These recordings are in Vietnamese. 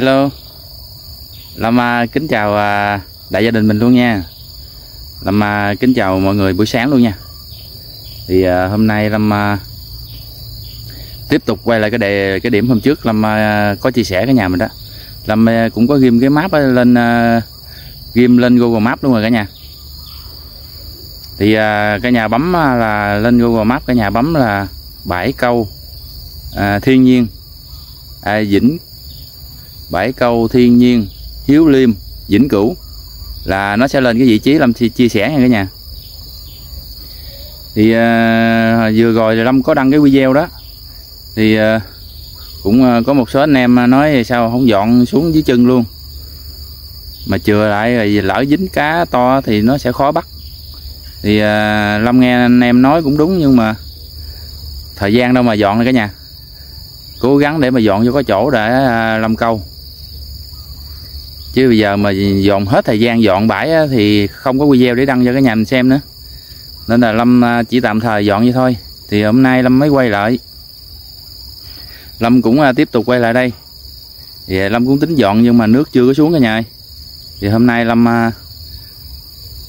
hello. Lâm à, kính chào à, đại gia đình mình luôn nha. Lâm à, kính chào mọi người buổi sáng luôn nha. Thì à, hôm nay Lâm à, tiếp tục quay lại cái đề cái điểm hôm trước Lâm à, có chia sẻ cái nhà mình đó. Lâm à, cũng có ghim cái map lên à, ghim lên Google Maps luôn rồi cả nhà. Thì à, cái nhà bấm à, là lên Google Maps cái nhà bấm là bãi câu à, thiên nhiên à, Vĩnh bãi câu thiên nhiên Hiếu Liêm Vĩnh Cửu là nó sẽ lên cái vị trí Lâm chia, sẻ nha cả nhà. Thì à, vừa rồi thì Lâm có đăng cái video đó. Thì à, cũng à, có một số anh em à, nói sao không dọn xuống dưới chân luôn. Mà chừa lại rồi lỡ dính cá to thì nó sẽ khó bắt. Thì à, Lâm nghe anh em nói cũng đúng nhưng mà thời gian đâu mà dọn này cả nhà. Cố gắng để mà dọn cho có chỗ để à, Lâm câu chứ bây giờ mà dọn hết thời gian dọn bãi á, thì không có video để đăng cho cả nhà mình xem nữa. Nên là Lâm à, chỉ tạm thời dọn vậy thôi. Thì hôm nay Lâm mới quay lại. Lâm cũng à, tiếp tục quay lại đây. Thì Lâm cũng tính dọn nhưng mà nước chưa có xuống cả nhà ơi. thì hôm nay Lâm à,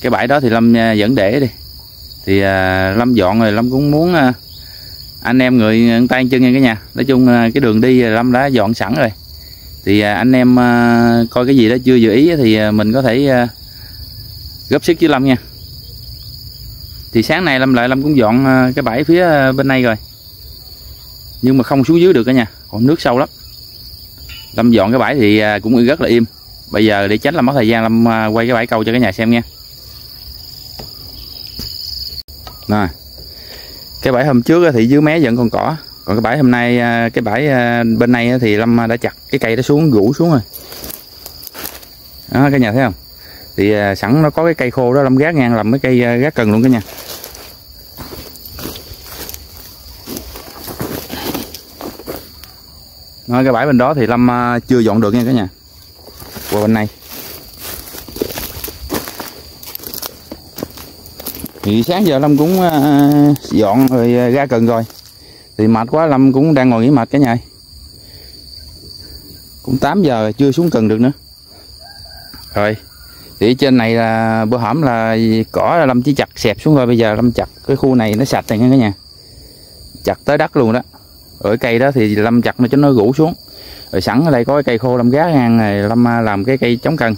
cái bãi đó thì Lâm vẫn để đi. Thì Lâm dọn rồi Lâm cũng muốn anh em người tay chân nha cả nhà. Nói chung cái đường đi Lâm đã dọn sẵn rồi thì à, anh em à, coi cái gì đó chưa dự ý thì à, mình có thể góp sức với Lâm nha. Thì sáng nay Lâm lại, Lâm cũng dọn cái bãi phía bên này rồi. Nhưng mà không xuống dưới được cả nhà còn nước sâu lắm. Lâm dọn cái bãi thì cũng rất là im. Bây giờ để tránh là mất thời gian, Lâm quay cái bãi câu cho cả nhà xem nha. Nè, cái bãi hôm trước thì dưới mé vẫn còn cỏ còn cái bãi hôm nay à, cái bãi à, bên này thì lâm à, đã chặt cái cây đó xuống rũ xuống rồi. Đó cả nhà thấy không? Thì sẵn nó có cái cây khô đó lâm gác ngang làm mấy cây gác cần luôn cả nhà. Đó, cái bãi bên đó thì lâm chưa dọn được nha cả nhà. Qua bên này. Thì sáng giờ lâm cũng dọn rồi ra cần rồi thì mệt quá lâm cũng đang ngồi nghỉ mệt cả nhà. Cũng 8 giờ chưa xuống cần được nữa. Rồi thì trên này là bữa hổm là cỏ là lâm chỉ chặt xẹp xuống rồi bây giờ lâm chặt cái khu này nó sạch rồi nha cả nhà. Chặt tới đất luôn đó. Ở cây đó thì lâm chặt nó cho nó rủ xuống. Rồi sẵn ở đây có cái cây khô lâm gá ngang này lâm à, làm cái cây chống cần.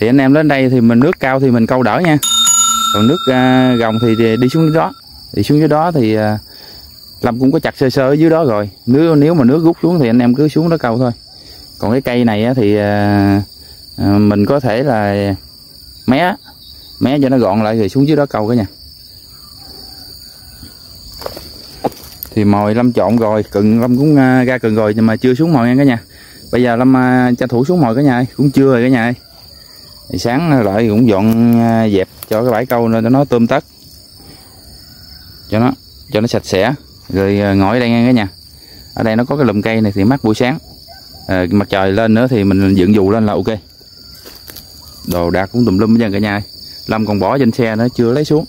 Thì anh em đến đây thì mình nước cao thì mình câu đỡ nha. Còn nước à, gồng thì, đi xuống dưới đó. Đi xuống dưới đó thì uh, lâm cũng có chặt sơ sơ ở dưới đó rồi. Nếu nếu mà nước rút xuống thì anh em cứ xuống đó câu thôi. Còn cái cây này thì à, à, mình có thể là mé mé cho nó gọn lại rồi xuống dưới đó câu cả nhà. Thì mồi lâm chọn rồi cần lâm cũng à, ra cần rồi nhưng mà chưa xuống mồi nha cả nhà. Bây giờ lâm tranh thủ xuống mồi cả nhà ơi. cũng chưa rồi cả nhà ơi. thì sáng lại cũng dọn dẹp cho cái bãi câu nên nó tôm tất. Cho nó cho nó sạch sẽ rồi à, ngồi ở đây nghe cả nhà ở đây nó có cái lùm cây này thì mát buổi sáng. À, mặt trời lên nữa thì mình dựng dù lên là ok. Đồ đạc cũng tùm lum hết cả nhà ơi. lâm còn bỏ trên xe nó chưa lấy xuống.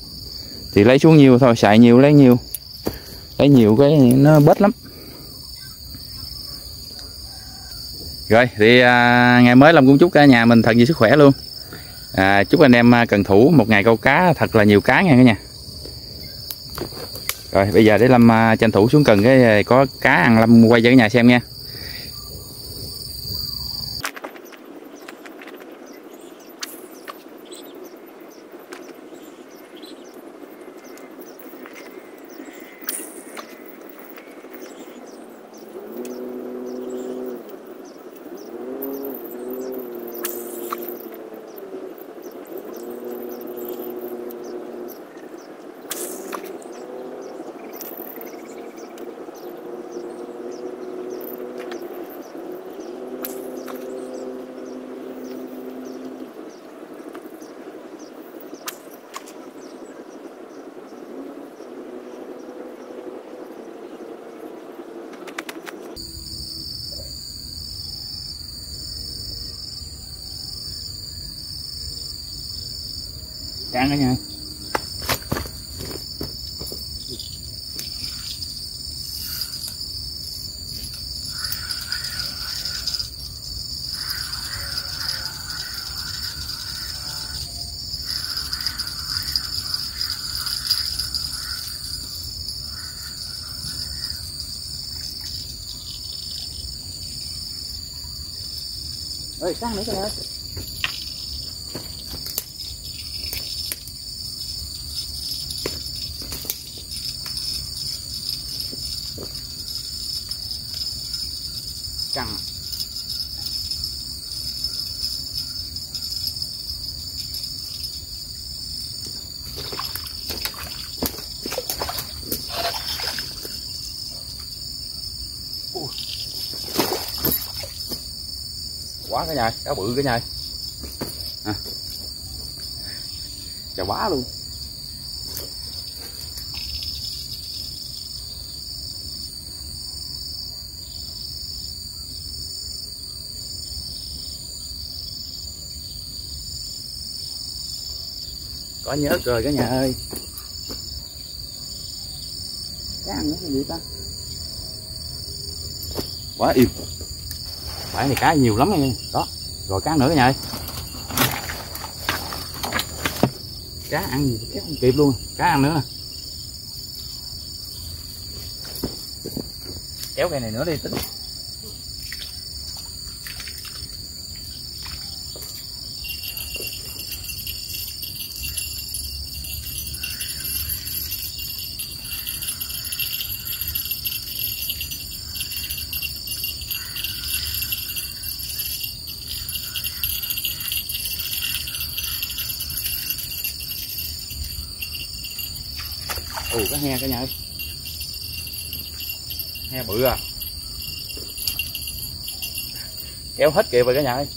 Thì lấy xuống nhiều thôi xài nhiều lấy nhiều. Lấy nhiều cái nó bết lắm. Rồi thì à, ngày mới lâm cũng chúc cả nhà mình thật nhiều sức khỏe luôn. À, chúc anh em à, cần thủ một ngày câu cá thật là nhiều cá nha cả nhà rồi, bây giờ để lâm à, tranh thủ xuống cần cái à, có cá ăn, lâm quay cho cả nhà xem nha. cạn cả nhà. Ơi sáng nữa cho ơi cả nhà cá bự cả nhà à. chào quá luôn. Có nhớ rồi cả nhà ơi. Cá ăn nó cái gì ta? Quá im phải này cá nhiều lắm nha đó, rồi cá nữa nha cá ăn gì cá không kịp luôn, cá ăn nữa nè. Kéo cây này nữa đi, tính. He cả nhà ơi. He bự à. Kéo hết kịp rồi cả nhà ơi.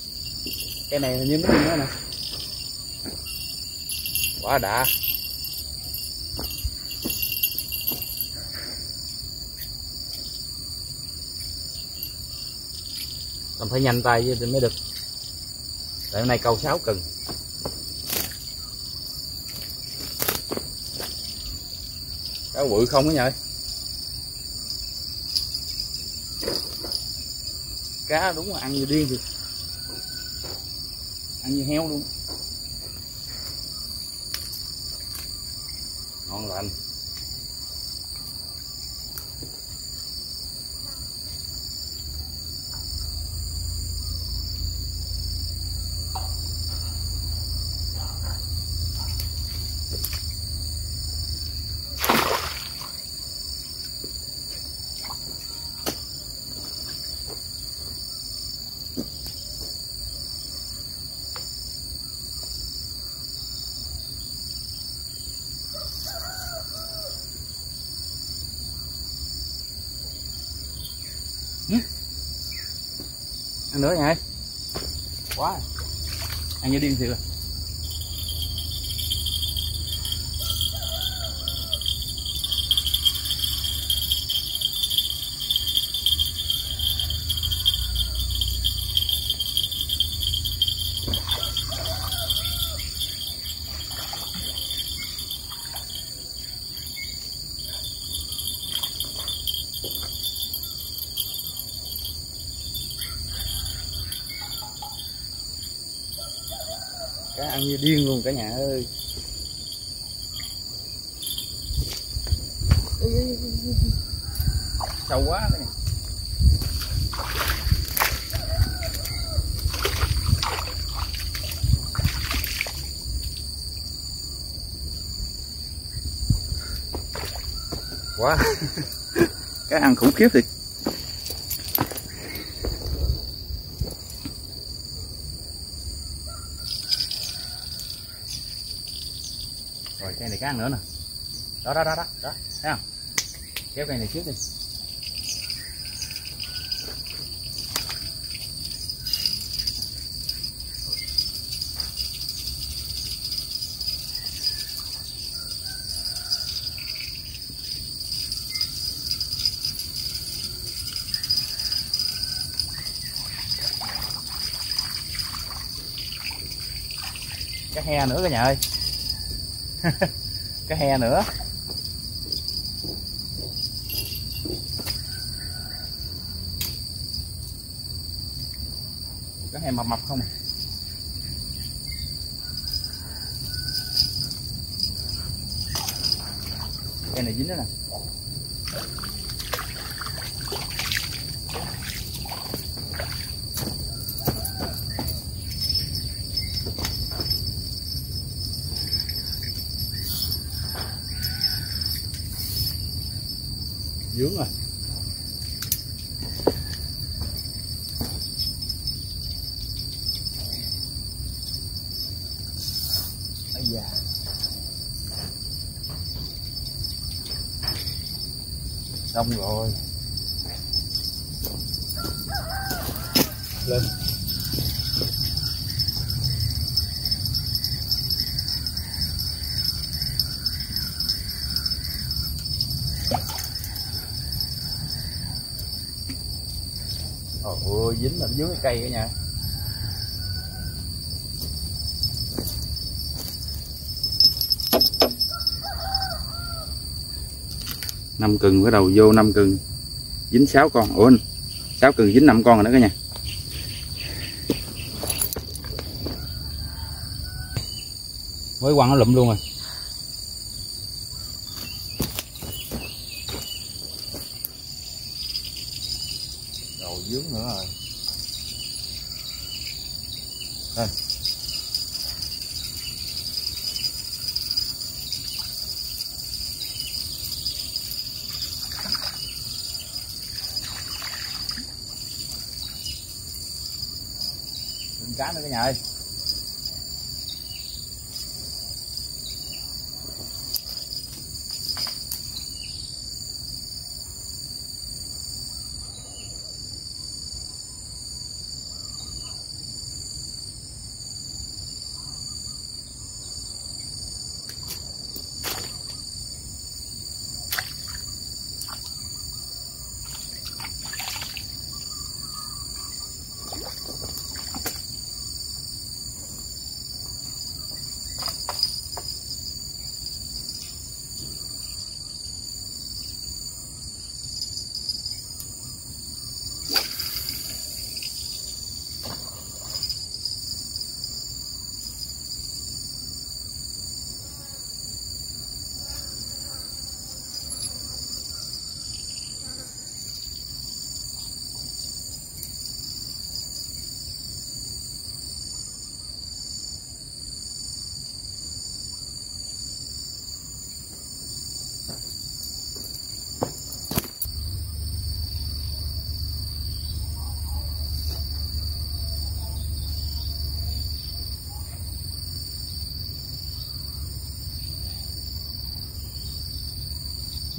Cái này hình như nó nữa nè. Quá đã. Còn phải nhanh tay chứ mới được. Tại hôm nay câu sáu cần. Cá bự không á nhờ cá đúng là ăn như điên thì ăn như heo luôn. Ngon lành ăn nữa nha quá. Ăn như điên thiệt rồi cá ăn như điên luôn cả nhà ơi sâu quá cả nhà quá khiếp thiệt rồi cây này cá ăn nữa nè. Đó đó đó đó đó. Thấy không? Kéo cây này trước đi. He nữa cả nhà ơi. Cái he nữa. Cái he mập mập không? He này dính nữa nè. xong rồi lên. Ôi dính ở dưới cái cây cả nha. năm cần bắt đầu vô năm cần dính 6 con. Ủa, sáu cần dính 5 con rồi đó cả nhà. Mới quăng nó lụm luôn rồi.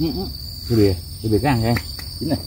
Ừ, ừ. cái bìa cái bìa cái ăn kìa chính này.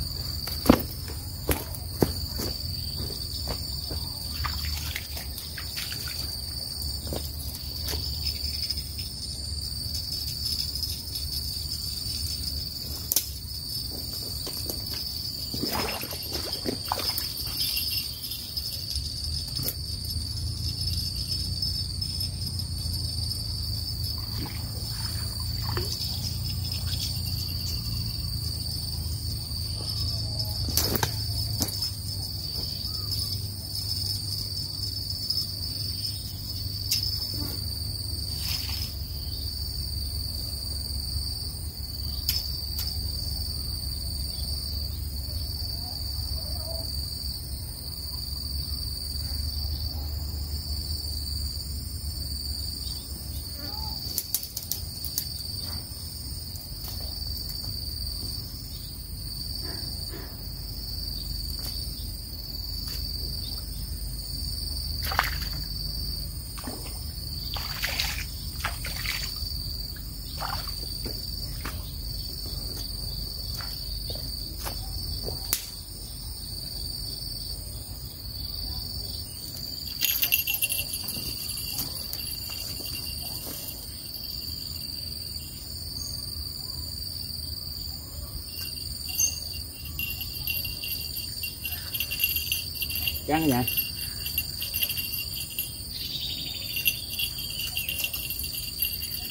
Trắng vậy?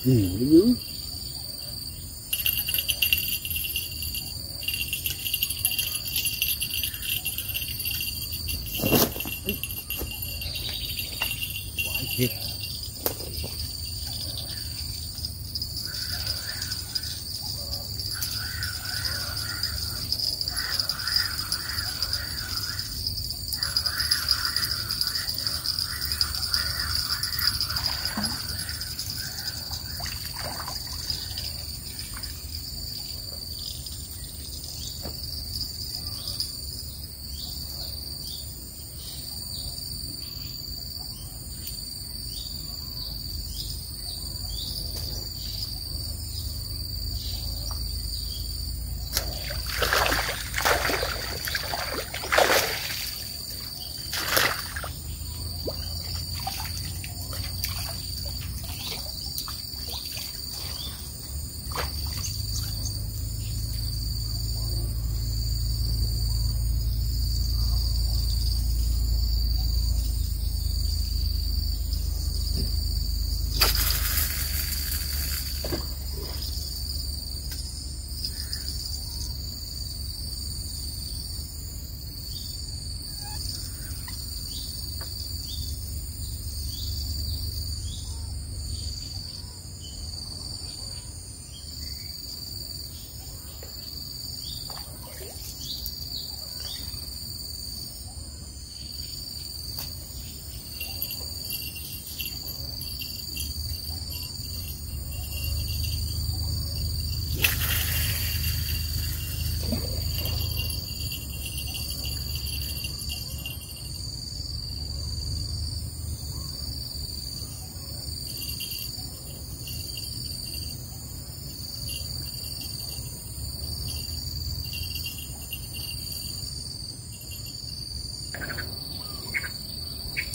Ừ, dưới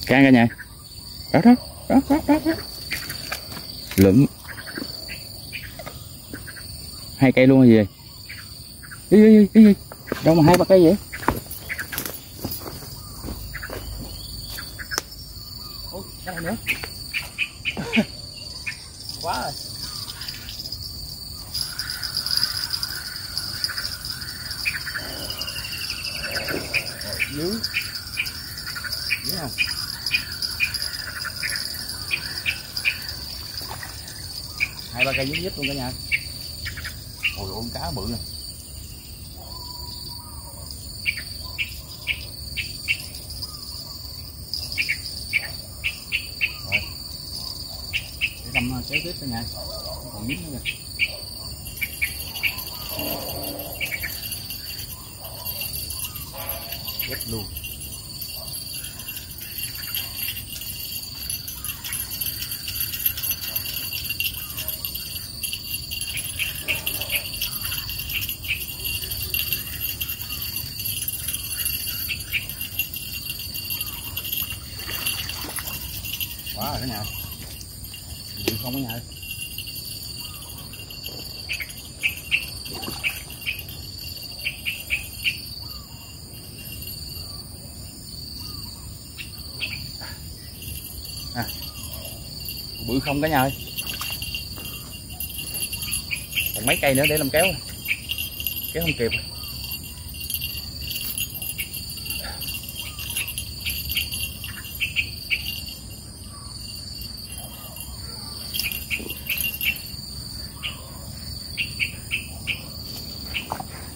can cả nhà đó đó đó đó đó, đó. Lượm hai cây luôn hay gì đi đi đi đi đâu mà hai ba cây vậy? Ôi, nữa. Quá rồi. Dưới dưới không ra cây dính dít luôn cả nhà. Ôi ôi cá bự nè. rồi để đâm uh, kéo tiếp cả nhà không còn dính nữa kìa chết luôn quá rồi cả nhà bị không cả nhà ơi à, bự không cả nhà ơi. Còn mấy cây nữa để làm kéo. Kéo không kịp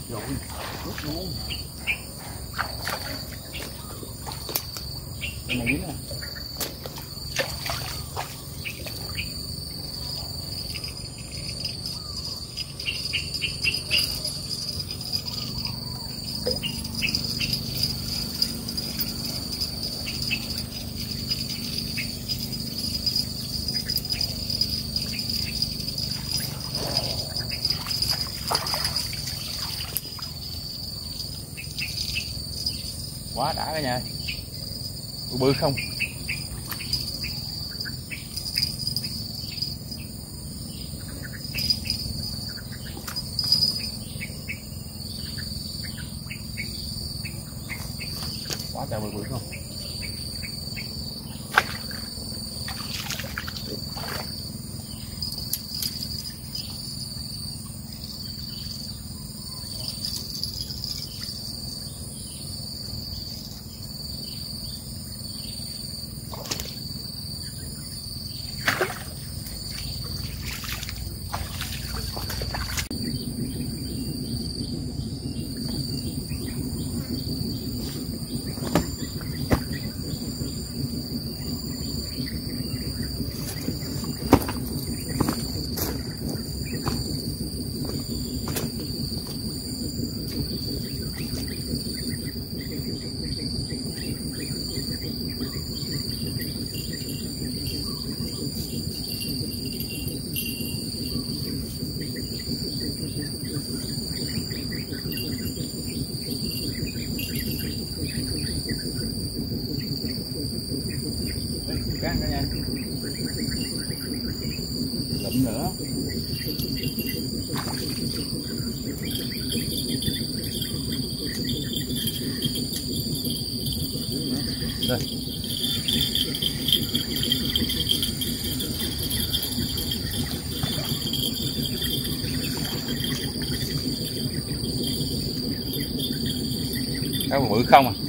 rồi rút luôn cái này dính nè quá cả nhà. Bự không quá trời bự bự không Cắt cả nhà lụm nữa đây mũi không à?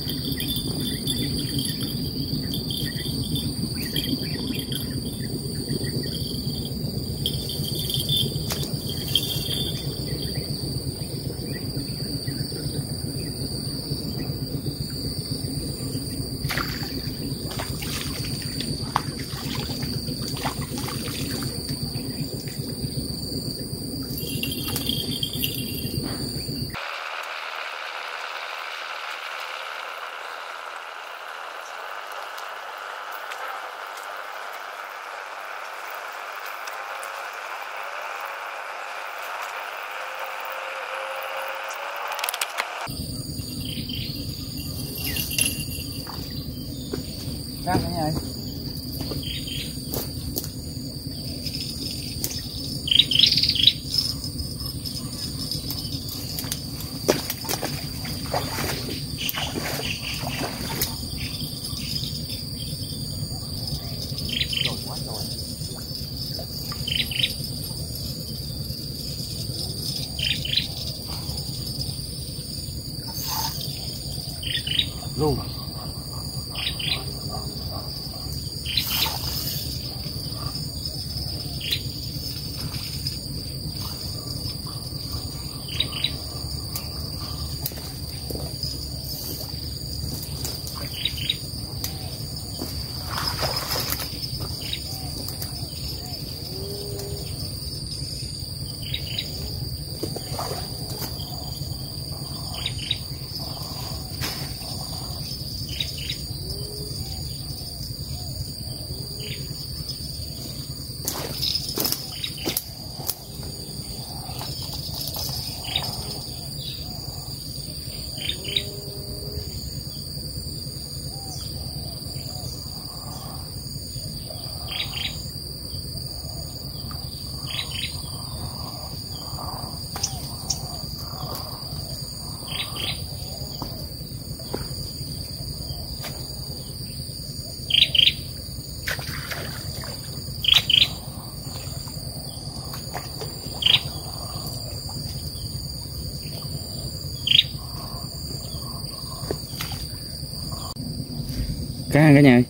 Cá cả nhà ơi.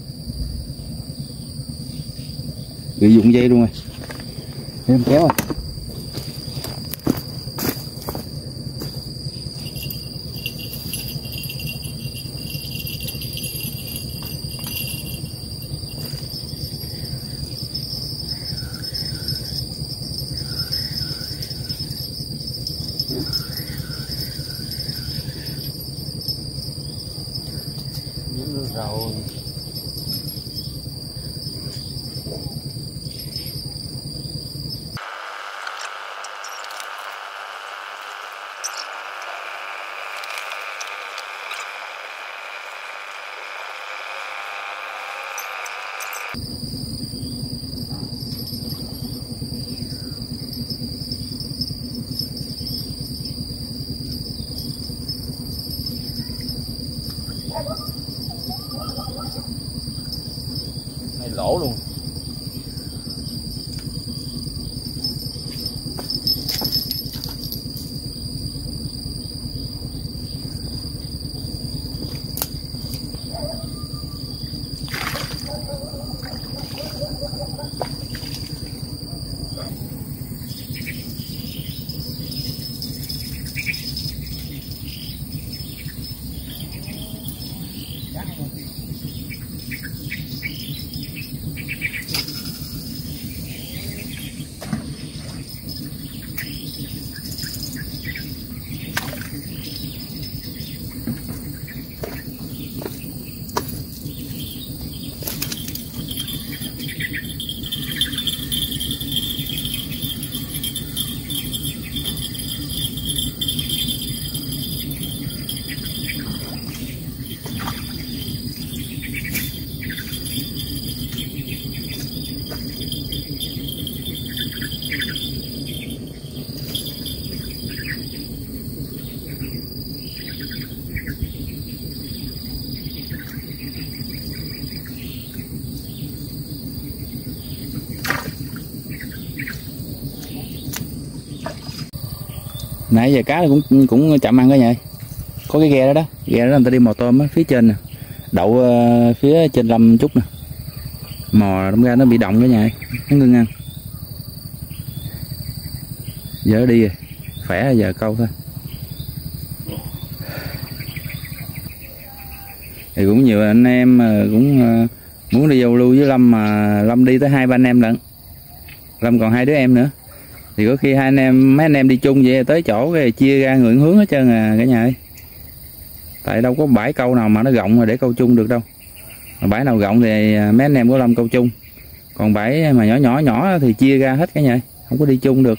Bị dụng dây luôn rồi. Em kéo rồi Nãy giờ cá cũng cũng chậm ăn cả nhà có cái ghe đó đó. Ghe đó người ta đi mò tôm á, phía trên nè. Đậu ờ, phía trên lâm chút nè. Mò đâm ra nó bị động cả nhà nó ngưng ăn. Giờ đi rồi. Khỏe giờ câu thôi. Thì cũng nhiều anh em cũng ờ, muốn đi giao lưu với lâm mà lâm đi tới hai ba anh em lận. Lâm còn hai đứa em nữa thì có khi hai anh em, mấy anh em đi chung vậy, tới chỗ cái chia ra ngưỡng hướng hết trơn à cả nhà ơi. Tại đâu có bãi câu nào mà nó rộng mà để câu chung được đâu. Mà bãi nào rộng thì mấy anh em có lâm câu chung. Còn bãi mà nhỏ nhỏ nhỏ thì chia ra hết cả nhà ơi. không có đi chung được.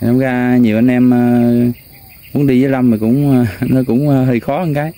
Nên ra nhiều anh em ờ, muốn đi với lâm thì cũng ờ, nó cũng ờ, hơi khó một cái.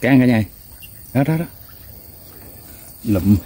Căng cả nhà. Đó đó đó. Lụm.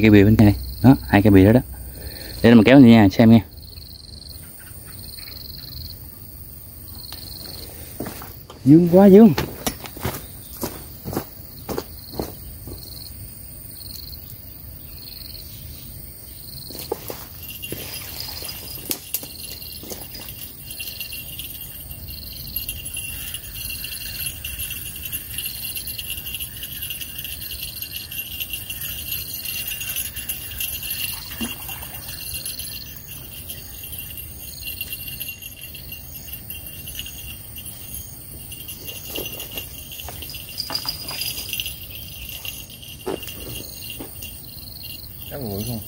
Hai cái bì bên này đó, hai cái bì đó đó. Để mình kéo lên nha xem nha dương quá dương. Cá bụi không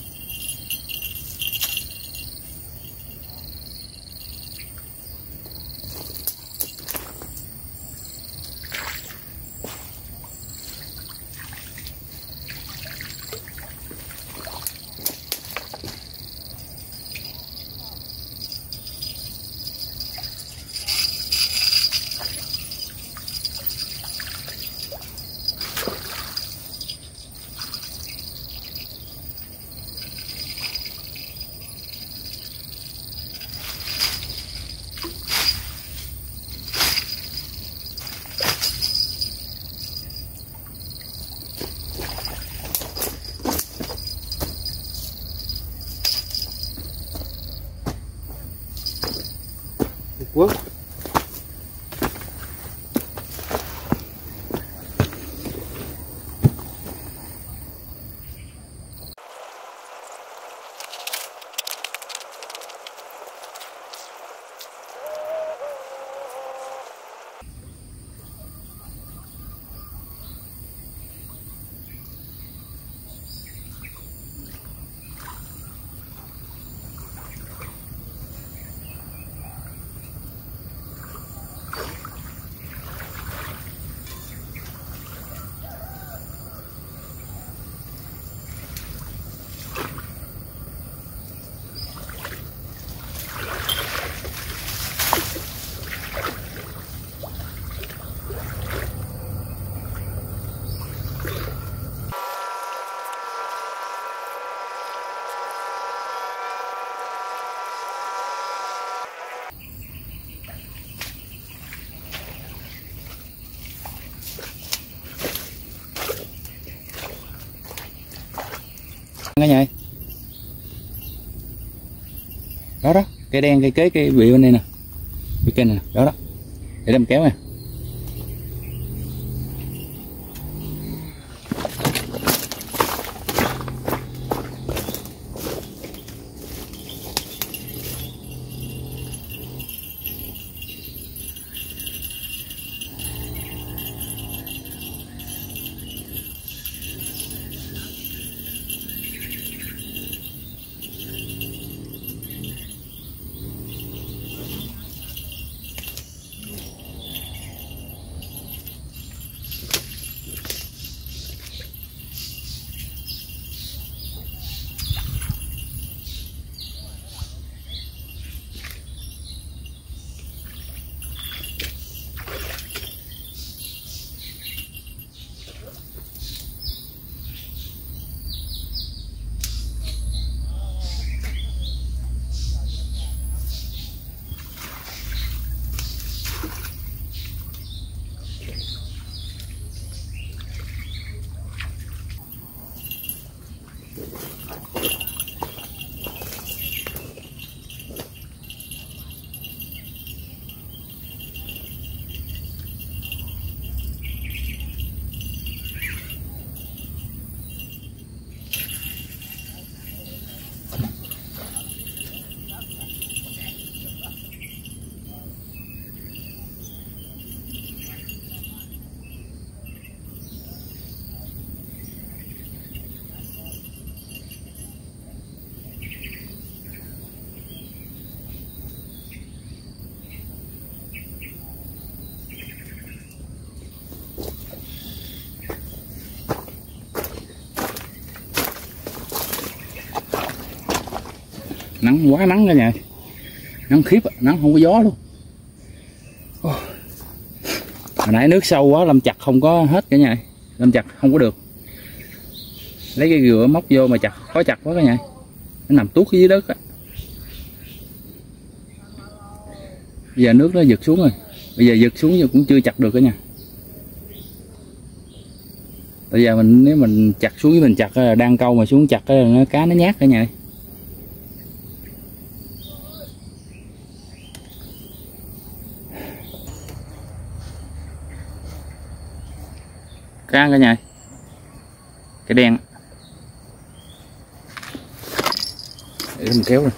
nó nhảy đó đó cây đen cây kế cây bị bên đây nè. Cái cây này nè, đó đó. Để đem kéo nè nắng, quá nắng cả nhà. Nắng khiếp, nắng không có gió luôn. Hồi nãy nước sâu quá, lâm chặt không có hết cả nhà. Lâm chặt không có được. Lấy cái gừa móc vô mà chặt, khó chặt quá cả nhà. Nó nằm tuốt dưới đất á. Bây giờ nước nó giật xuống rồi. Bây giờ giật xuống nhưng cũng chưa chặt được cả nhà. Bây giờ mình, nếu mình chặt xuống mình chặt đang câu mà xuống chặt nó cá nó nhát cả nhà cá cả nhà cái đen để mình kéo rồi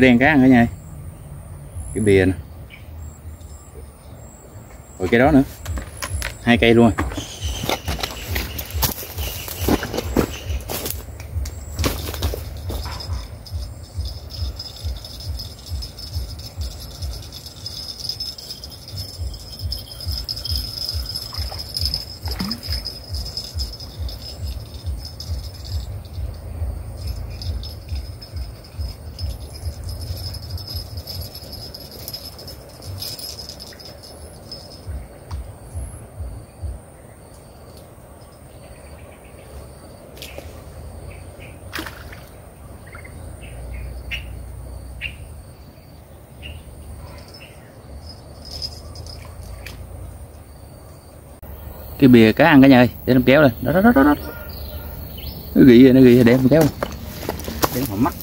cái đen cá ăn cả nhà cái bìa nè. Rồi cái đó nữa. Hai cây luôn. Cái bìa cá ăn cả nhà ơi để em kéo lên. Đó đó đó đó, đó. nó ghi nó ghi để em kéo. Để họ mắc.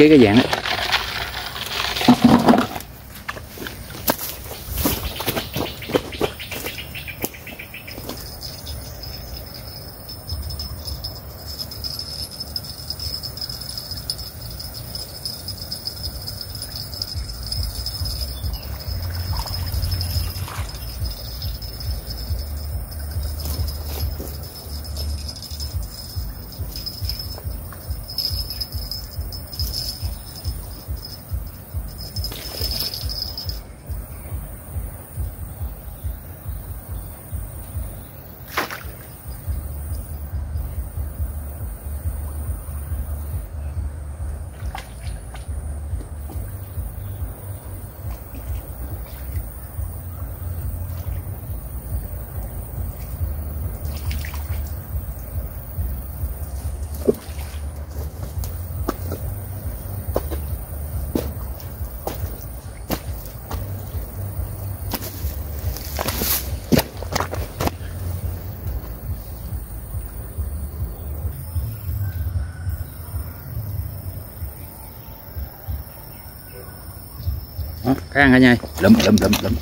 Cái cái dạng đó. Ăn hả nhà. Lụm lụm lụm lụm.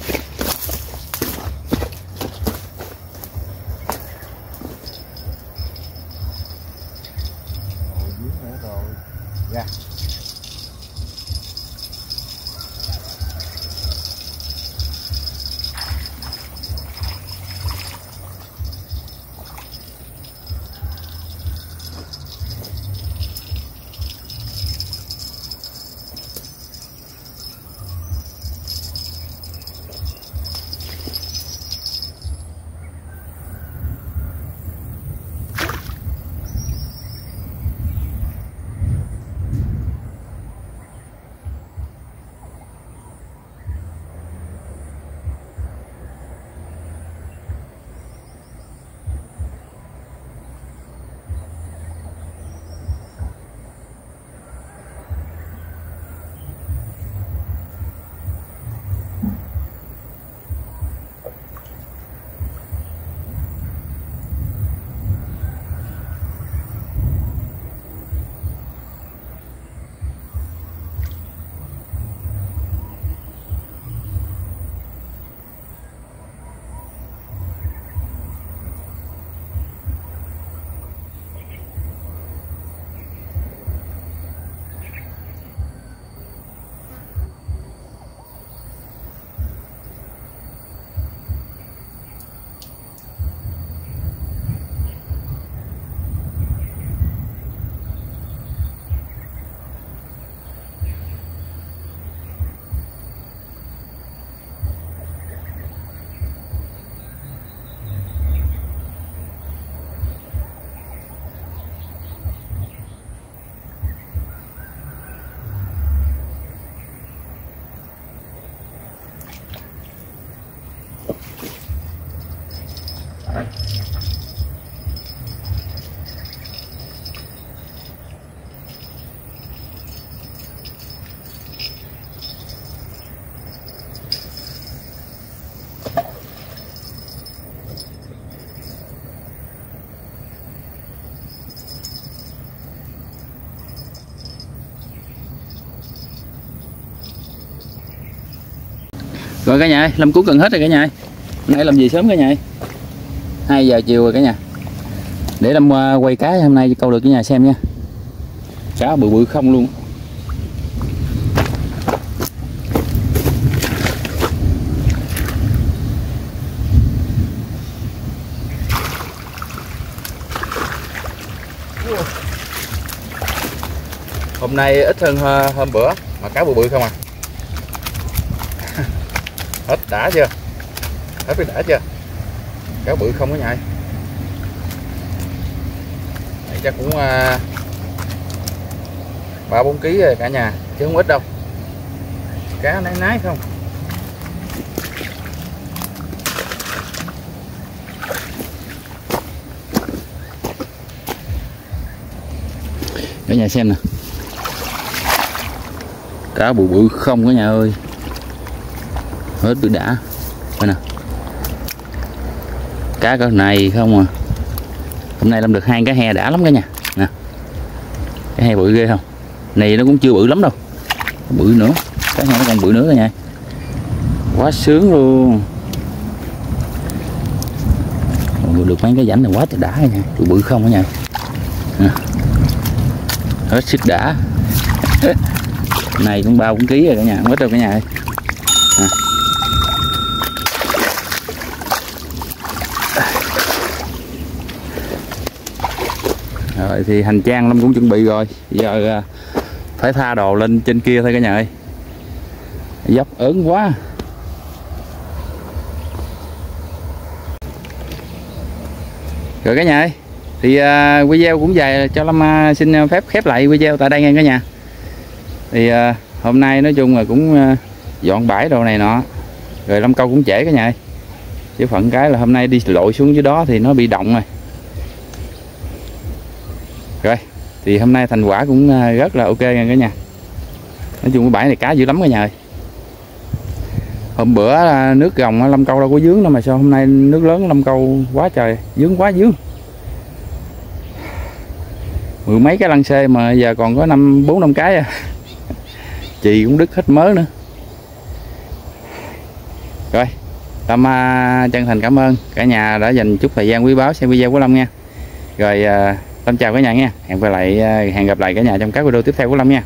rồi cả nhà ơi, làm cuốn cần hết rồi cả nhà ơi. nãy làm gì sớm cả nhà ơi. 2 giờ chiều rồi cả nhà. Để lâm à, quay cá hôm nay câu được cả nhà xem nha. Cá bự bự không luôn. Hôm nay ít hơn à, hôm bữa, mà cá bự bự không à? Hết đã chưa? Hết cái đã chưa? Cá bự không có nhà ơi Đây chắc cũng à, ba bốn ký rồi cả nhà, chứ không ít đâu. Cá nái nái không? Cả nhà xem nè. Cá bự bự không cả nhà ơi. Hết bự đã đây nè cá cỡ này không à. Hôm nay làm được hai cái he đã lắm cả nhà. Nè. Cái he bự ghê không? Này nó cũng chưa bự lắm đâu. Bự nữa. Cái he nó còn bự nữa cả nhà. Quá sướng luôn. Được mấy cái rảnh này quá trời đã nha tụi bự không cả nhà. Hết sức đã. Này cũng bao cũng ký rồi cả nhà. Không rồi đâu cả nhà ơi. Rồi thì hành trang lâm cũng chuẩn bị rồi. Giờ à, phải tha đồ lên trên kia thôi cả nhà ơi. Dốc ớn quá. Rồi cả nhà ơi thì uh, video cũng dài cho lâm uh, xin phép khép lại video tại đây nha cả nhà. Thì uh, hôm nay nói chung là cũng uh, dọn bãi đồ này nọ. Rồi lâm câu cũng trễ cả nhà ơi. Chứ phận cái là hôm nay đi lội xuống dưới đó thì nó bị động rồi rồi, thì hôm nay thành quả cũng à, rất là ok nha cả nhà. Nói chung cái bãi này cá dữ lắm cả nhà ơi. Hôm bữa à, nước gồng lâm câu đâu có dướng đâu mà sao hôm nay nước lớn lâm câu quá trời, dướng quá dướng. Mười mấy cái lăng xê mà giờ còn có năm, bốn, năm cái à. Chị cũng đứt hết mớ nữa. Rồi, Tâm à, chân thành cảm ơn. Cả nhà đã dành chút thời gian quý báu xem video của Lâm nha. Rồi uh, Lâm chào cả nhà nha. Hẹn gặp lại à, hẹn gặp lại cả nhà trong các video tiếp theo của Lâm nha.